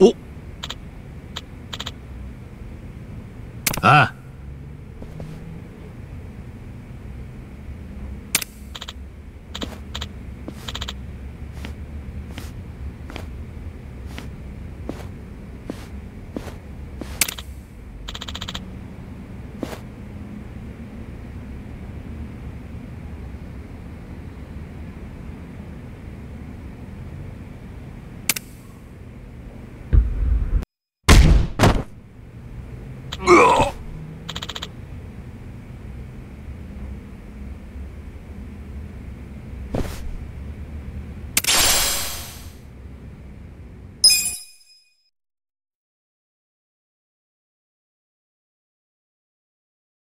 お。ああ。